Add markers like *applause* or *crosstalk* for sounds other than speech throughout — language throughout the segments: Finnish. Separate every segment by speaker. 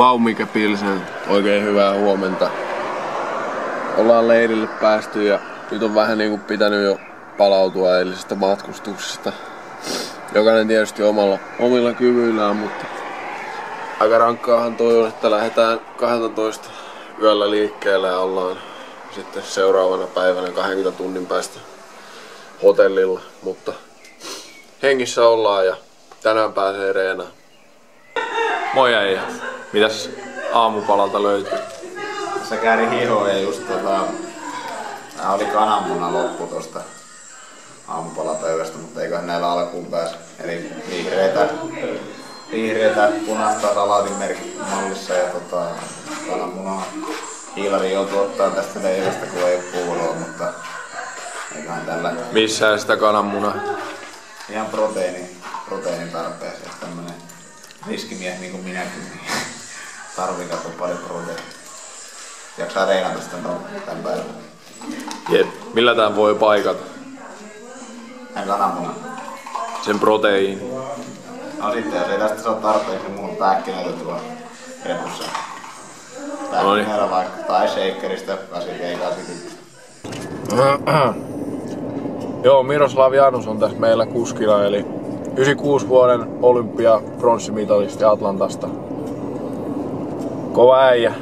Speaker 1: Vaumike Pilsen, oikein hyvää huomenta. Ollaan leirille päästy ja nyt on vähän niinku pitänyt jo palautua eilisestä matkustuksesta. Jokainen tietysti omalla, omilla kyvyillään, mutta aika rankkaahan toi on, että lähdetään 12 yöllä liikkeelle ja ollaan sitten seuraavana päivänä 20 tunnin päästä hotellilla, mutta hengissä ollaan ja tänään pääsee reenaan. Moi äijä. Mitäs aamupalalta löytyy?
Speaker 2: Kääri hiho ja just tota... Tää oli kananmuna loppu tosta aamupalapöydästä, mutta eiköhän näillä alkuun pääse. Eli vihreitä, vihreitä punaista salaatin mallissa ja tota, kananmunaa. Hiilari joutuu ottaa tästä leivästä, kun ei puuroa, mutta eiköhän tällä
Speaker 1: Missä sitä kananmunaa?
Speaker 2: ihan proteiini, proteiinin tarpeeseen. Tämmönen riskimies niin kuin minäkin, tarvii katsoa paljon proteiinia. Jaksaa reinata sitä ton- tämän päivän.
Speaker 1: Jep. Millä tää voi paikata?
Speaker 2: Tän kananmunan.
Speaker 1: Sen proteiini.
Speaker 2: No sitten, jos ei tästä saa tarpeeksi, niin mulla on pähkinöitä tuolla repussa.
Speaker 1: No.
Speaker 2: Pähkinöillä vaikka, tai shakerista, 8 ei 81.
Speaker 1: Joo, Miroslav Janus on tässä meillä kuskina, eli 96 vuoden olympia pronssimitalisti Atlantasta. Kova äijä.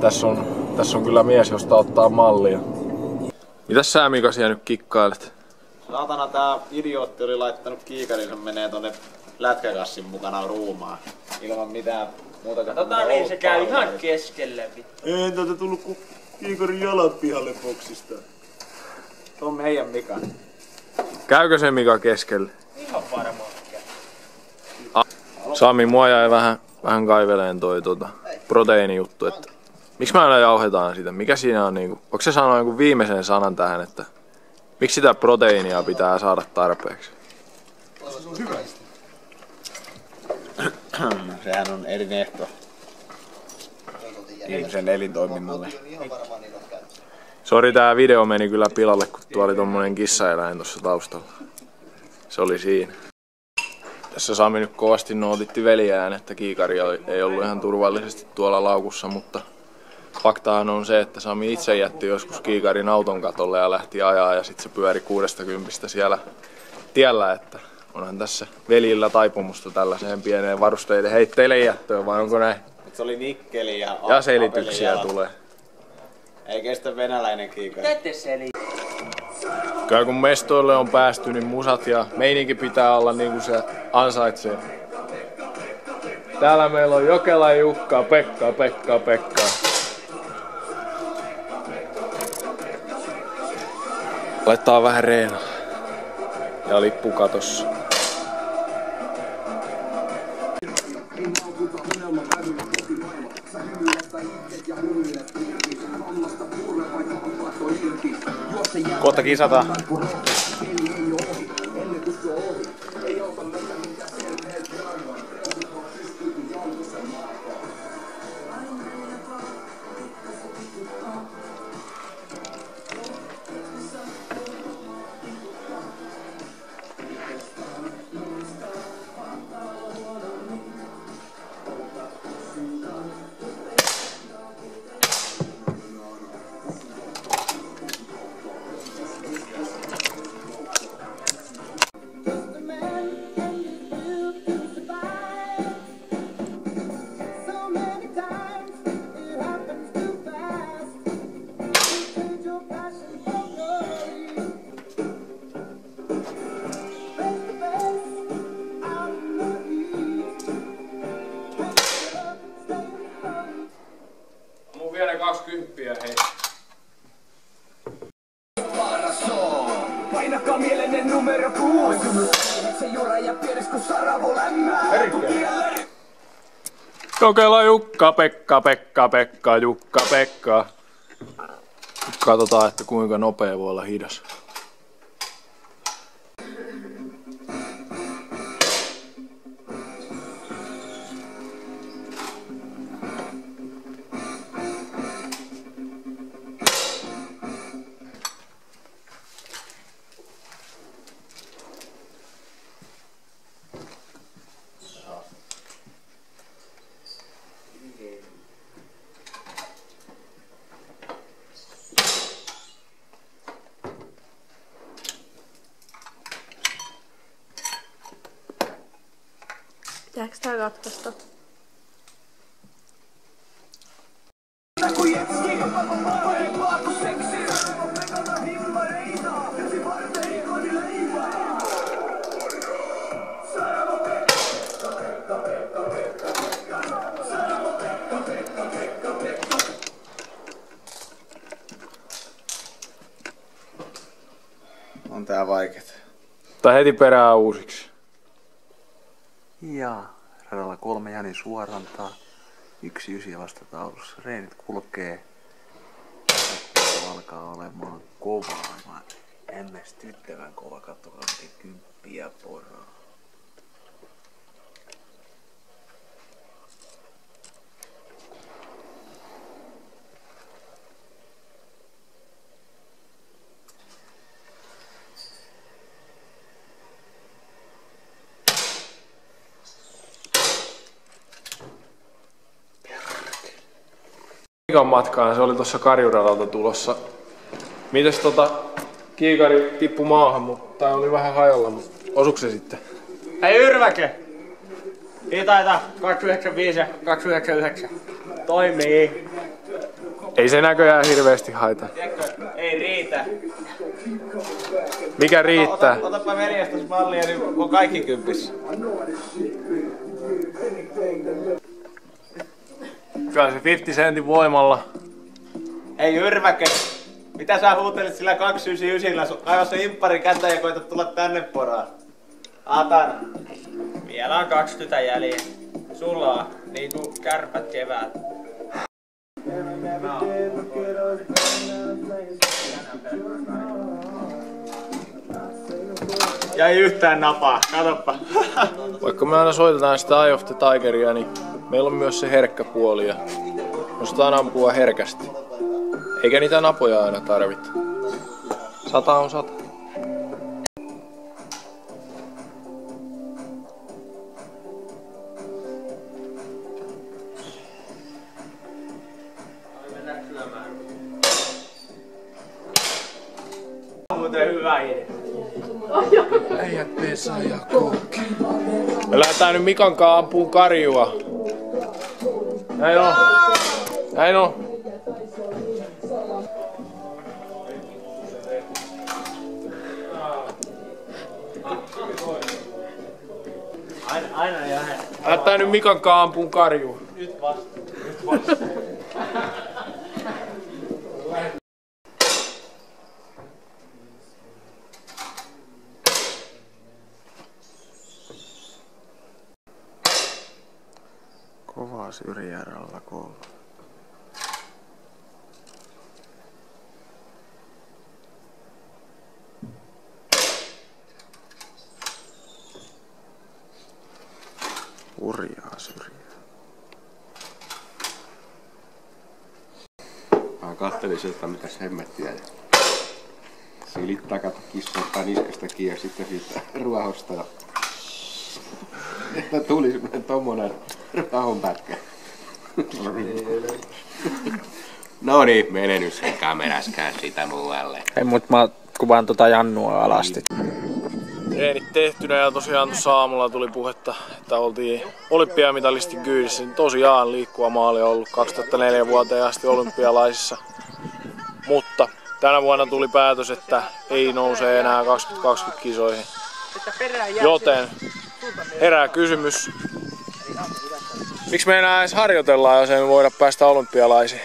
Speaker 1: Tässä on, tässä on kyllä mies, josta ottaa mallia. Mitäs sä Mika siellä nyt kikkailet?
Speaker 2: Saatana tää idiootti oli laittanut kiikarinsa menee tonne lätkäkassin mukana ruumaan. Ilman mitään muuta kuin
Speaker 3: Tota niin, se käy ihan keskelle vittu.
Speaker 4: Ei täältä tullut ku kiikarin jalat pihalle boksista.
Speaker 2: Se on meidän Mika.
Speaker 1: Käykö se Mika keskelle?
Speaker 3: Ihan varmaan käy.
Speaker 1: Sami, mua jäi vähän, vähän kaiveleen toi tota, proteiinijuttu, että miksi me aina jauhetaan sitä? Mikä siinä on niinku, onko se sanoa jonkun viimeisen sanan tähän, että miksi sitä proteiinia pitää saada tarpeeksi? *clears throat*
Speaker 2: Sehän on elinehto. Ihmisen elintoiminnalle.
Speaker 1: Sori, tää video meni kyllä pilalle, kun tuo oli tommonen kissaeläin tuossa taustalla. Se oli siinä. Tässä Sami nyt kovasti nootitti veljään, että kiikari ei ollut ihan turvallisesti tuolla laukussa, mutta faktahan on se, että Sami itse jätti joskus kiikarin auton katolle ja lähti ajaa ja sitten se pyöri 60 siellä tiellä, että onhan tässä veljillä taipumusta tällaiseen pieneen varusteiden heitteille jättöön, vai onko näin?
Speaker 2: Mut se oli nikkeli ja...
Speaker 1: Ja selityksiä tulee.
Speaker 2: Ei kestä venäläinen kiikari.
Speaker 3: Tätä seli.
Speaker 1: Kyllä kun mestoille on päästy, niin musat ja meininki pitää olla niin kuin se ansaitsee. Täällä meillä on Jokela Jukka, Pekka, Pekka, Pekka. Laittaa vähän reena. Ja lippu katossa.
Speaker 2: Kohta kisata.
Speaker 1: 20 hei.
Speaker 5: Painakaa mielenne numero kuusi. Se jura ja pienes kun saravo lämmää.
Speaker 1: Jokela Jukka, Pekka, Pekka, Pekka, Jukka, Pekka. Katsotaan, että kuinka nopea voi olla hidas.
Speaker 6: Tää katkaista?
Speaker 7: On tää vaikeet.
Speaker 1: Tai heti perään uusiksi.
Speaker 8: Ja Jani suorantaa. Yksi ysi vastataulussa. Reenit kulkee. Alkaa olemaan kovaa. Aivan hämmästyttävän kova. Kattokaa miten kymppiä poraa.
Speaker 1: Kiikan matkaan, se oli tuossa Karjuradalta tulossa. Mites tota, kiikari tippu maahan, mutta tää oli vähän hajalla, mutta osuuko se sitten?
Speaker 2: Hei Yrväke! Ei taita 295 ja 299. Toimii.
Speaker 1: Ei se näköjään hirveästi haita.
Speaker 2: Tiedätkö, ei riitä.
Speaker 1: Mikä riittää?
Speaker 2: Ota, otapa veljestäs mallia, niin on kaikki kympissä.
Speaker 1: Kyllä se 50 sentin voimalla.
Speaker 2: Hei Yrväke! Mitä sä huutelit sillä 299? Aivan se imppari kätä ja koita tulla tänne poraan. Atan. Vielä on 20 jäljellä. Sulla on niinku kärpät keväällä. Ja ei yhtään napaa, katoppa. *laughs*
Speaker 1: Vaikka me aina soitetaan sitä Eye of the Tigeria, niin meillä on myös se herkkä puoli ja osataan ampua herkästi. Eikä niitä napoja aina tarvita. Sata on sata.
Speaker 2: Muuten hyvä idea.
Speaker 1: Äijät ja Kokki. Me lähdetään nyt Mikan kanssa ampuun karjua. Näin on. Näin on.
Speaker 2: Aina, aina ja hän.
Speaker 1: Lähdetään nyt Mikan kanssa ampuun karjua.
Speaker 2: Nyt vasta. Nyt vasta.
Speaker 8: Kovaa syrjärällä koulu. Hurjaa syrjää.
Speaker 9: Mä kattelin sieltä mitä hemmettiä. Silittää kato kissoittaa niskasta ja sitten siitä ruohosta. *laughs* Että tuli semmonen tommonen *laughs* ruohon pätkä. No niin, mene nyt sen kameraskään sitä muualle.
Speaker 10: Ei, mut mä kuvaan tota Jannua alasti.
Speaker 1: Treenit tehtynä ja tosiaan tuossa aamulla tuli puhetta, että oltiin olympiamitalistin kyydissä. Niin tosiaan liikkuva maali on ollut 2004 vuoteen asti olympialaisissa. Mutta tänä vuonna tuli päätös, että ei nouse enää 2020 kisoihin. Joten herää kysymys, miksi me enää edes harjoitellaan, jos ei me voida päästä olympialaisiin?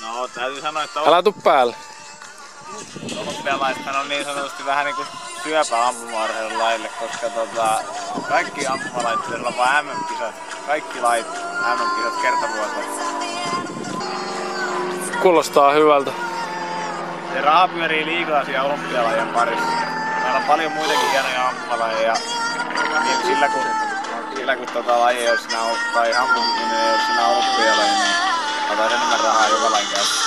Speaker 2: No täytyy sanoa, että
Speaker 1: Älä tuu päälle.
Speaker 2: olympialaisethan on niin sanotusti vähän niinku syöpä ampumaurheilun laille, koska tota, kaikki ampumalait olla vaan MM-kisat. Kaikki lait MM-kisat kertavuoteen.
Speaker 1: Kuulostaa hyvältä.
Speaker 2: Se raha pyörii liikaa siellä olympialajien parissa. Meillä on paljon muitakin hienoja ampumalajeja. Niin sillä kun, sillä kun tota laji ei ole siinä, tai ampuminen ei ole siinä olympialaji, niin otetaan enemmän rahaa joka lajin käyttöön.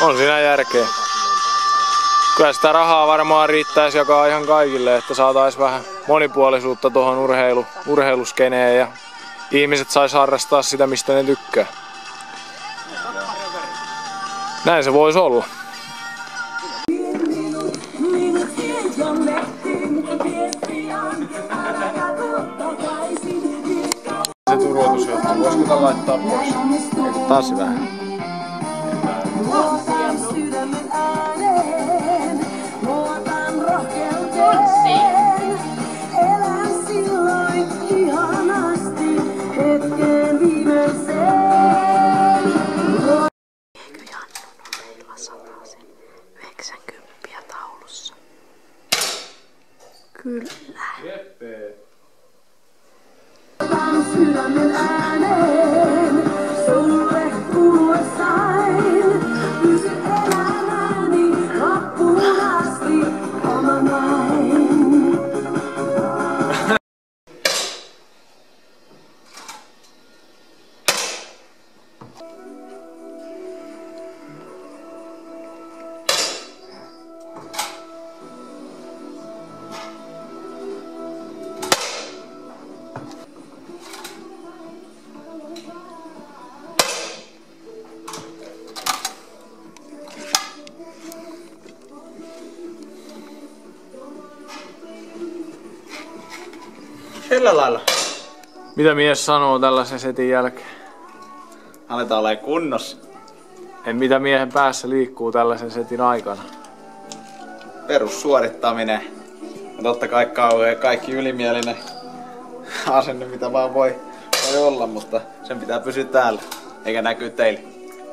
Speaker 1: On siinä järkeä. Kyllä sitä rahaa varmaan riittäisi jakaa ihan kaikille, että saataisiin vähän monipuolisuutta tuohon urheilu, urheiluskeneen ja ihmiset sais harrastaa sitä, mistä ne tykkää. Näin se voisi olla.
Speaker 2: Laittaa pois?
Speaker 1: Taas vähän?
Speaker 2: Sillä lailla.
Speaker 1: Mitä mies sanoo tällaisen setin jälkeen?
Speaker 2: Aletaan olla kunnossa.
Speaker 1: En mitä miehen päässä liikkuu tällaisen setin aikana.
Speaker 2: Perussuorittaminen. Ja totta kai kauhean kaikki ylimielinen asenne, mitä vaan voi, voi olla, mutta sen pitää pysyä täällä, eikä näkyy teille.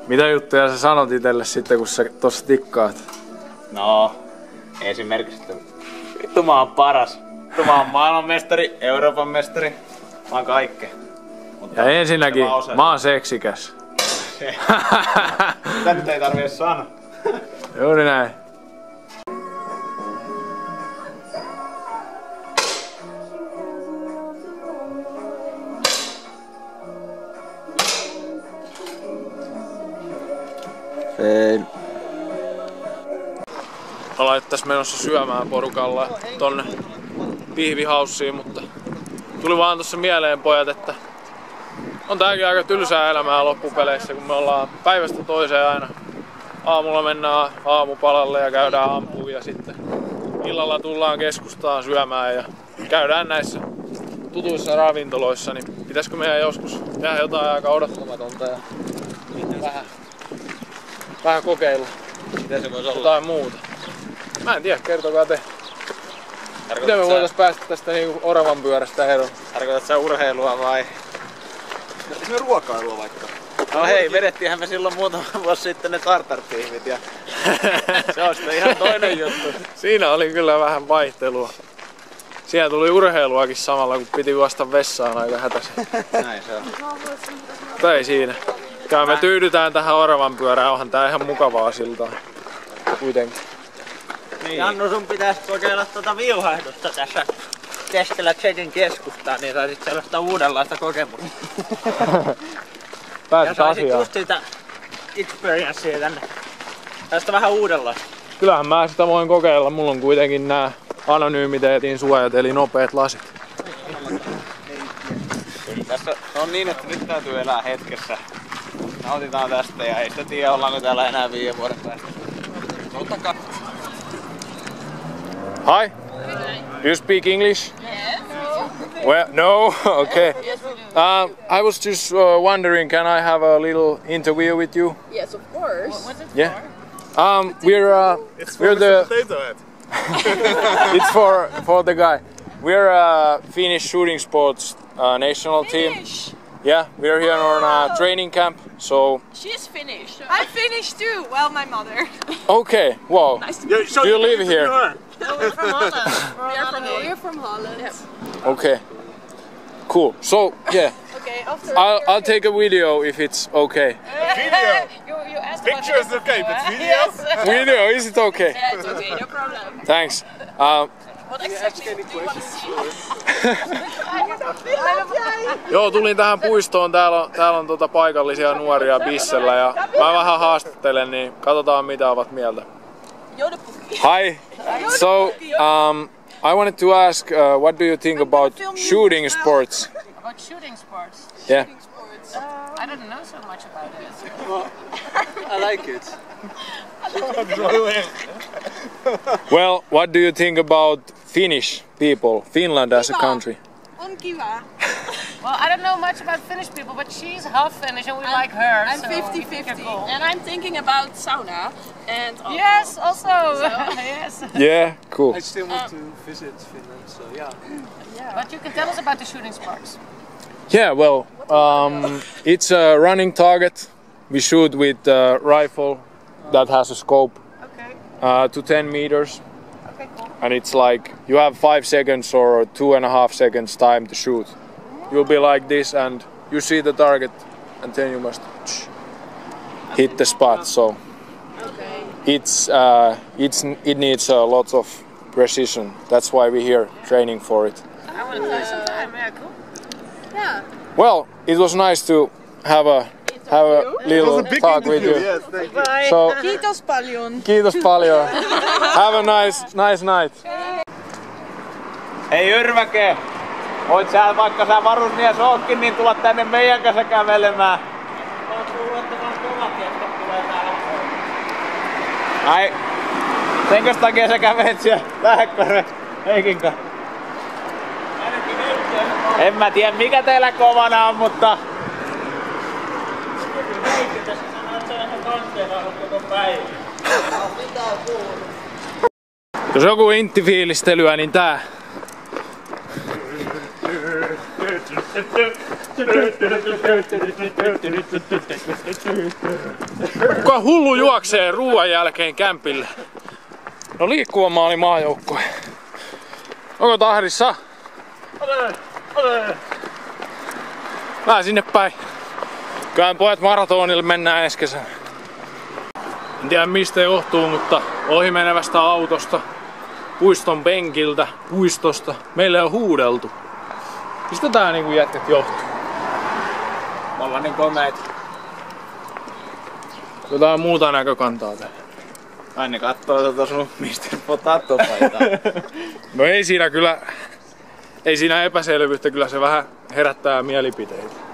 Speaker 1: Mitä juttuja sä sanot itelle sitten, kun sä tossa tikkaat?
Speaker 2: No, esimerkiksi, että vittu mä oon paras. Vittu mä oon maailmanmestari, Euroopan mestari, mä oon kaikkea. Mutta
Speaker 1: Ja ensinnäkin, mä oon seksikäs. *laughs*
Speaker 2: Sitä nyt ei tarvii sanoa. *laughs*
Speaker 1: Juuri näin.
Speaker 8: Fail.
Speaker 1: Ollaan tässä menossa syömään porukalla tonne pihvihaussiin, mutta tuli vaan tuossa mieleen pojat, että on tääkin aika tylsää elämää loppupeleissä, kun me ollaan päivästä toiseen aina. Aamulla mennään aamupalalle ja käydään ampuun ja sitten illalla tullaan keskustaan syömään ja käydään näissä tutuissa ravintoloissa, niin pitäisikö meidän joskus tehdä jotain aika odottamatonta ja vähän, vähän kokeilla
Speaker 2: Mitä se voisi olla?
Speaker 1: jotain muuta. Mä en tiedä, kertokaa te. Miten me voitais päästä tästä niinku oravan pyörästä eroon?
Speaker 2: Tarkoitatko sä urheilua vai?
Speaker 11: Me ruokailua vaikka.
Speaker 2: No hei, vedettiinhän me silloin muutama *laughs* vuosi sitten ne tartarpihvit ja *laughs* se on sitten ihan toinen juttu.
Speaker 1: Siinä oli kyllä vähän vaihtelua. Siinä tuli urheiluakin samalla, kun piti juosta vessaan aika hätäisen. *laughs*
Speaker 2: Näin se on.
Speaker 1: Mutta ei siinä. Kyllä me tyydytään tähän oravan pyörään, onhan tää ihan mukavaa siltaa. Kuitenkin.
Speaker 2: Niin. Jannu, sun pitäisi kokeilla tuota viuhahdusta tässä keskellä Tsekin keskustaa, niin saisit sellaista uudenlaista kokemusta. *laughs* Ja
Speaker 1: Pääset
Speaker 2: saisit
Speaker 1: asiaan.
Speaker 2: just sitä experiencea tänne. Tästä vähän uudenlaista.
Speaker 1: Kyllähän mä sitä voin kokeilla. Mulla on kuitenkin nämä anonymiteetin suojat, eli nopeat lasit.
Speaker 2: Tässä on niin, että nyt täytyy elää hetkessä. Nautitaan tästä ja ei sitä tiedä, ollaanko täällä enää viiden vuoden päästä. Totta kai.
Speaker 1: Hi. Do you speak English?
Speaker 6: Yes.
Speaker 1: Well, no. *laughs* okay. Um, I was just uh, wondering, can I have a little interview with you?
Speaker 6: Yes, of course.
Speaker 1: Yeah. Um, we're uh, we're the *laughs* it's for for the guy. We're a Finnish shooting sports uh, national team.
Speaker 6: Finnish.
Speaker 1: Yeah, we're here on a training camp. So
Speaker 6: She's finished. I'm Finnish too. Well, my mother. *laughs*
Speaker 1: okay, wow.
Speaker 6: Nice to meet
Speaker 11: show
Speaker 1: Do you live here?
Speaker 11: her.
Speaker 6: you. We're from Holland. *laughs* We're from, we're from Holland.
Speaker 1: Okay. Cool. So yeah,
Speaker 6: Okay, after
Speaker 1: I'll I'll take a video if it's okay.
Speaker 11: Video. *laughs*
Speaker 6: you, you asked
Speaker 11: Picture is okay, but video?
Speaker 6: Yes.
Speaker 1: Video, is it okay?
Speaker 6: yeah, it's okay. No problem.
Speaker 1: Thanks. Um,
Speaker 6: What exactly do you want to see?
Speaker 1: Joo, tulin tähän puistoon. Täällä on, täällä on tota paikallisia nuoria bissellä ja mä vähän haastattelen, niin katsotaan mitä ovat mieltä. Hi. So, um, I wanted to ask, uh, what do you think about shooting sports?
Speaker 6: About shooting sports.
Speaker 1: Yeah.
Speaker 6: Sports. I don't know so much about it.
Speaker 2: I like it.
Speaker 1: Well, what do you think about Finnish people, Finland as a country?
Speaker 6: On kiva. *laughs* Well, I don't know much about Finnish people, but she's half Finnish and we like her.
Speaker 12: I'm 50
Speaker 6: we think her
Speaker 12: 50.
Speaker 6: cool.
Speaker 12: And I'm thinking about sauna. And also.
Speaker 6: Yes, also. *laughs* yes.
Speaker 1: Yeah, cool.
Speaker 8: I still need to visit Finland, so yeah. yeah.
Speaker 6: But you can tell us about the shooting sports.
Speaker 1: Yeah, well, um, it's a running target. We shoot with a rifle that has a scope
Speaker 6: Okay.
Speaker 1: uh, to 10 meters.
Speaker 6: Okay, cool.
Speaker 1: And it's like you have five seconds or two and a half seconds time to shoot. You'll be like this, and you see the target, and then you must hit the spot. So it's uh, it's it needs a lot of precision. That's why we're here training for it.
Speaker 6: I want to play sometime. Yeah, cool.
Speaker 12: Yeah.
Speaker 1: Well, it was nice to have a have a little talk with you. So
Speaker 12: Kiitos paljon.
Speaker 1: kiitos *laughs* paljon. have a nice nice night.
Speaker 2: Hei Yrväke, voit sä vaikka sä varusmies ootkin, niin tulla tänne meidän kanssa kävelemään. Ai, senkö takia sä kävelet siellä Vähäkkärä Heikin kanssa? En mä tiedä mikä teillä kovana on, mutta...
Speaker 1: Jos joku intti fiilistelyä, niin tää. Kuka hullu juoksee ruoan jälkeen kämpille? No liikkuva maali maajoukkue. Onko tahdissa? Vähän sinne päin. Kyllähän pojat maratonille mennään ensi kesänä. En tiedä mistä johtuu, mutta ohimenevästä autosta, puiston penkiltä, puistosta, meille on huudeltu. Mistä tää niinku jätkät johtuu?
Speaker 2: Me ollaan niin komeita.
Speaker 1: Jotain muuta näkökantaa täällä.
Speaker 2: Ai ne kattoo tota sun Mr. Potato-paitaa. *laughs*
Speaker 1: No ei siinä kyllä, ei siinä epäselvyyttä, kyllä se vähän herättää mielipiteitä.